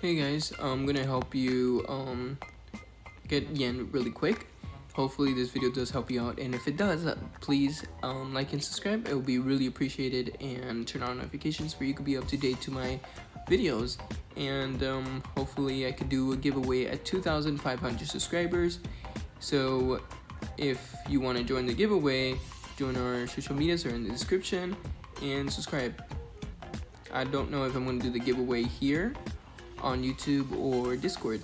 Hey guys, I'm gonna help you um, get yen really quick. Hopefully this video does help you out and if it does, uh, please um, like and subscribe. It will be really appreciated and turn on notifications for you could be up to date to my videos and um, hopefully I could do a giveaway at 2,500 subscribers. So if you want to join the giveaway, join our social medias are in the description and subscribe. I don't know if I'm going to do the giveaway here on YouTube or Discord,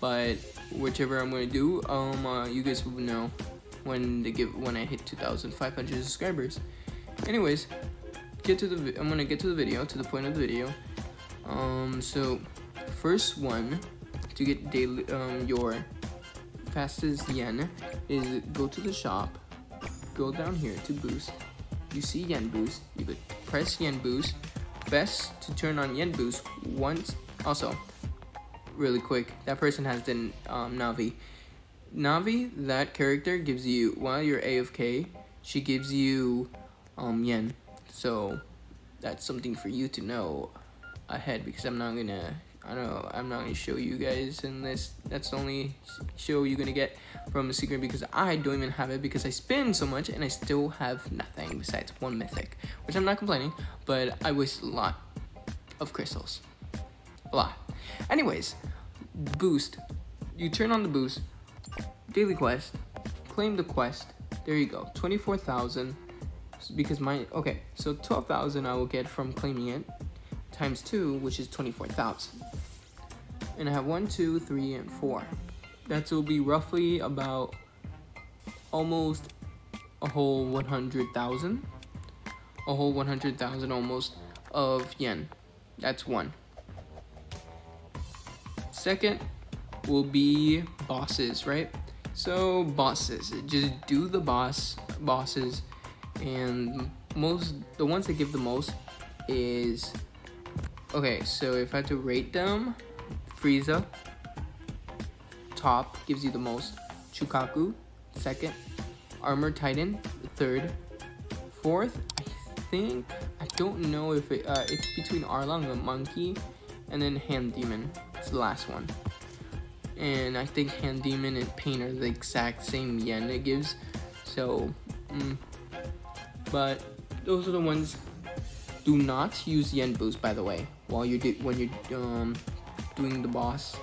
but whichever I'm to do, um, uh, you guys will know when the give when I hit 2,500 subscribers. Anyways, get to the I'm gonna get to the video to the point of the video. Um, so first one to get daily um your fastest yen is go to the shop, go down here to boost. You see yen boost, you could press yen boost. Best to turn on yen boost once. Also, really quick, that person has the um, Navi. Navi, that character gives you while you're AFK, she gives you um, yen. So that's something for you to know ahead because I'm not gonna I don't know I'm not gonna show you guys in this that's the only show you're gonna get from a secret because I don't even have it because I spin so much and I still have nothing besides one mythic which I'm not complaining but I waste a lot of crystals lot anyways boost you turn on the boost daily quest claim the quest there you go 24,000 because my okay so 12,000 I will get from claiming it times 2, which is 24,000. And I have 1, 2, 3, and 4. That will be roughly about almost a whole 100,000. A whole 100,000 almost of yen. That's one. Second will be bosses, right? So bosses, just do the boss bosses and most the ones that give the most is Okay, so if I had to rate them, Frieza, top, gives you the most. Shukaku, second. Armor Titan, third. Fourth, I think, I don't know if it, uh, it's between Arlong the Monkey and then Hand Demon. It's the last one. And I think Hand Demon and Pain are the exact same yen it gives. So, mm, but those are the ones do not use yen boost, by the way, while you do when you're um, doing the boss.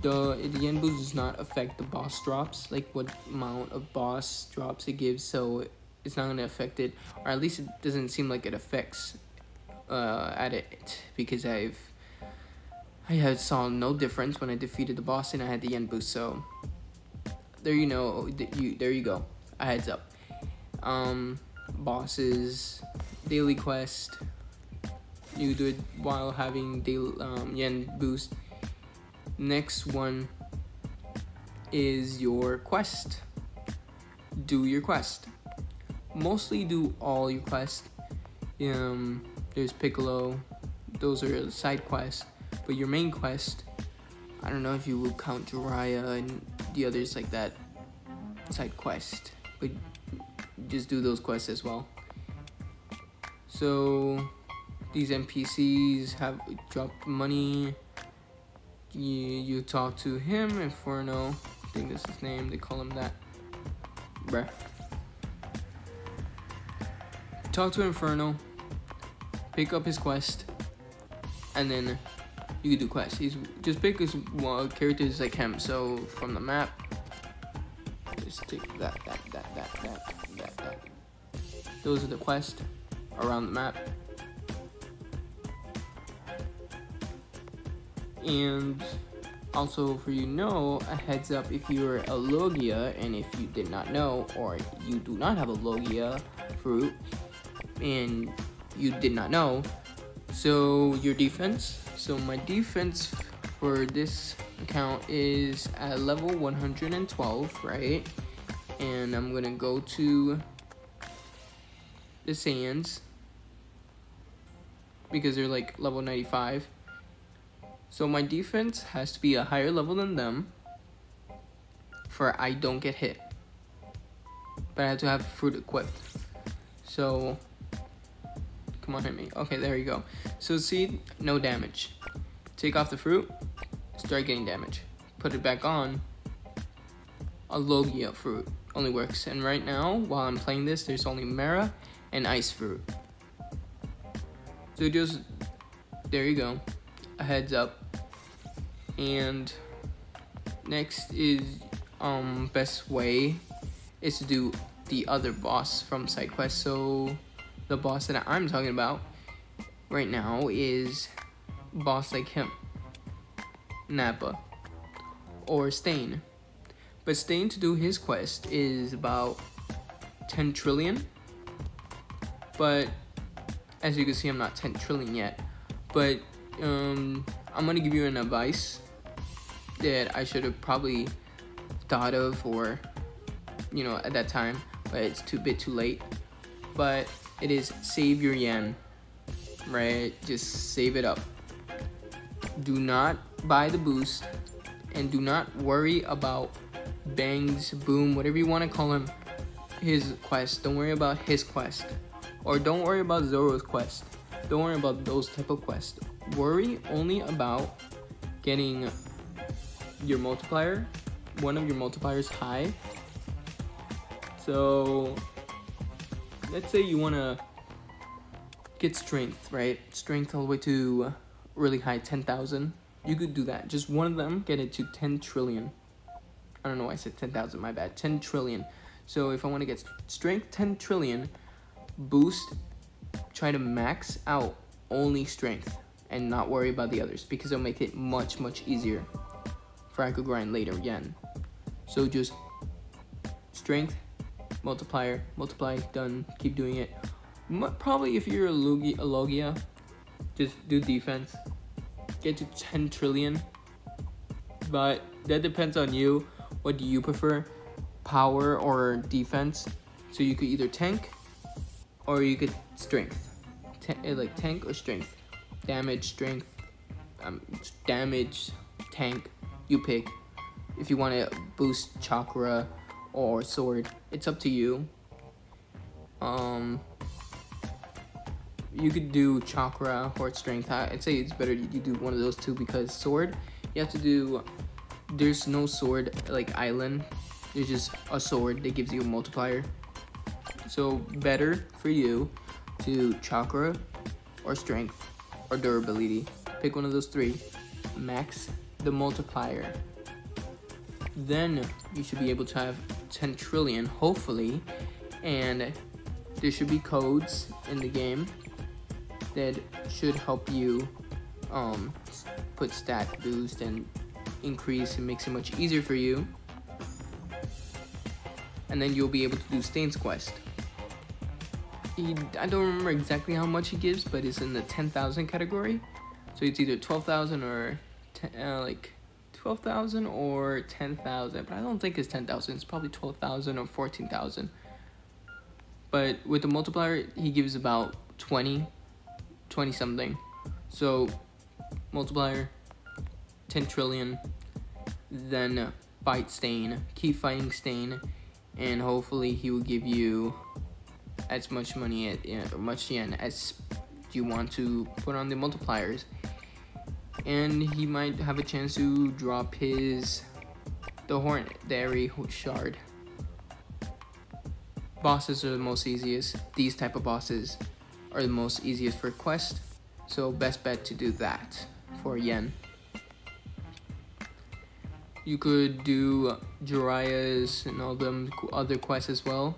The, the yen boost does not affect the boss drops, like what amount of boss drops it gives, so it's not gonna affect it, or at least it doesn't seem like it affects uh, at it, because I've I had saw no difference when I defeated the boss and I had the yen boost, so there you know, you there you go, a heads up. Um, bosses daily quest. You do it while having daily um, yen boost. Next one is your quest. Do your quest. Mostly do all your quest. Um, there's Piccolo. Those are side quests. But your main quest, I don't know if you would count Jiraiya and the others like that side quest. But just do those quests as well. So these NPCs have dropped money. You, you talk to him, Inferno. I think that's his name. They call him that. Bruh. Talk to Inferno. Pick up his quest. And then you can do quests. He's just pick his well, characters like him. So from the map, just take that, that, that, that, that, that, that. Those are the quests around the map. And also for you know, a heads up if you're a Logia and if you did not know or you do not have a Logia fruit and you did not know, so your defense. So my defense for this account is at level 112, right? And I'm gonna go to the sands because they're like level 95. So my defense has to be a higher level than them for I don't get hit. But I have to have fruit equipped. So come on hit me. Okay, there you go. So see, no damage. take off the fruit, start getting damage. Put it back on, a Logia fruit only works. And right now, while I'm playing this, there's only Mera and Ice fruit. So just, there you go, a heads up. And next is, um, best way is to do the other boss from side quest. So the boss that I'm talking about right now is boss like him, Nappa, or Stain. But Stain to do his quest is about 10 trillion. But as you can see, I'm not 10 trillion yet. But um, I'm gonna give you an advice that I should have probably thought of or, you know, at that time, but it's too bit too late. But it is save your yen, right? Just save it up. Do not buy the boost and do not worry about Bangs, Boom, whatever you want to call him, his quest. Don't worry about his quest. Or don't worry about Zoro's quest. Don't worry about those type of quests. Worry only about getting your multiplier, one of your multipliers high. So let's say you want to get strength, right? Strength all the way to uh, really high, 10,000. You could do that. Just one of them, get it to 10 trillion. I don't know why I said 10,000, my bad. 10 trillion. So if I want to get strength 10 trillion, boost, try to max out only strength and not worry about the others because it'll make it much, much easier for I could grind later again. So just strength, multiplier, multiply, done, keep doing it. Probably if you're a Logia, a Logia just do defense, get to 10 trillion. But that depends on you. What do you prefer? Power or defense? So you could either tank or you could strength. Eh, like tank or strength. Damage, strength, um, damage, tank, you pick. If you want to boost chakra or sword, it's up to you. Um, you could do chakra or strength. I'd say it's better you do one of those two because sword, you have to do there's no sword like island. There's just a sword that gives you a multiplier. So better for you to chakra or strength or durability. Pick one of those three. Max the multiplier. Then you should be able to have 10 trillion, hopefully. And there should be codes in the game that should help you um, put stat boost and increase and makes it much easier for you. And then you'll be able to do Stain's Quest. He, I don't remember exactly how much he gives, but it's in the 10,000 category. So it's either 12,000 or ten, uh, like 12,000 or 10,000. But I don't think it's 10,000. It's probably 12,000 or 14,000. But with the multiplier, he gives about 20, 20 something. So multiplier 10 trillion, then fight Stain, keep fighting Stain, and hopefully he will give you as much money, at, know, much yen as you want to put on the multipliers. And he might have a chance to drop his, the Hornet, the Airy Shard. Bosses are the most easiest. These type of bosses are the most easiest for quest. So best bet to do that for yen. You could do Jiraiya's and all them other quests as well.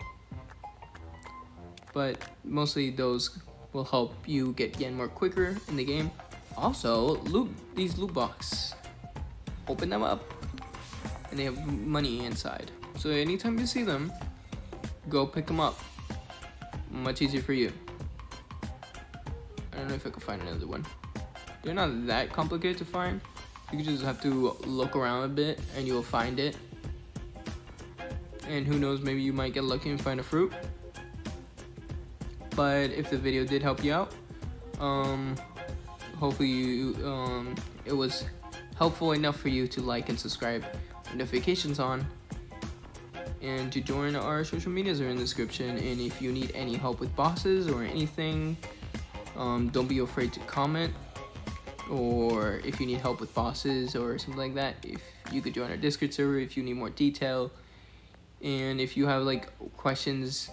But mostly those will help you get yen more quicker in the game. Also, loot these loot box. Open them up and they have money inside. So anytime you see them, go pick them up. Much easier for you. I don't know if I can find another one. They're not that complicated to find. You just have to look around a bit and you'll find it. And who knows, maybe you might get lucky and find a fruit. But if the video did help you out, um, hopefully you, um, it was helpful enough for you to like and subscribe, notifications on, and to join our social medias are in the description. And if you need any help with bosses or anything, um, don't be afraid to comment or if you need help with bosses or something like that, if you could join our Discord server if you need more detail. And if you have like questions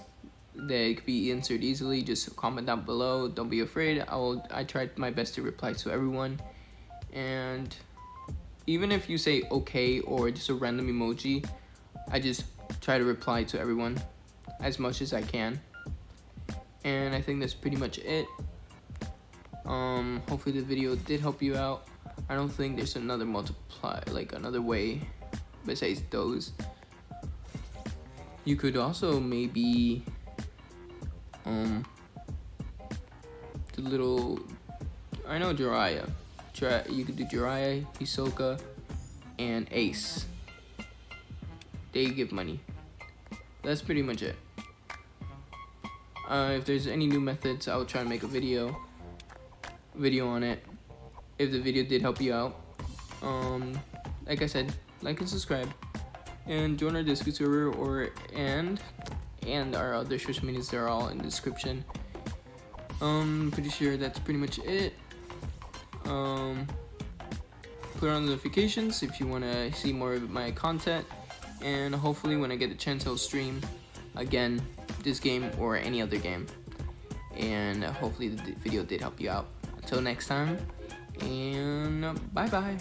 that could be answered easily, just comment down below. Don't be afraid. I will I tried my best to reply to everyone. And even if you say okay or just a random emoji, I just try to reply to everyone as much as I can. And I think that's pretty much it. Um, hopefully the video did help you out. I don't think there's another multiply, like another way besides those. You could also maybe, um, the little, I know Jiraiya. you could do Jiraiya, Hisoka, and Ace. They give money. That's pretty much it. Uh, if there's any new methods, I'll try and make a video video on it if the video did help you out. Um, like I said, like and subscribe, and join our Discord server or and and our other social medias. They're all in the description. Um, pretty sure that's pretty much it. Um, put on notifications if you want to see more of my content, and hopefully when I get a chance, I'll stream again this game or any other game. And hopefully the video did help you out. Until next time, and bye bye.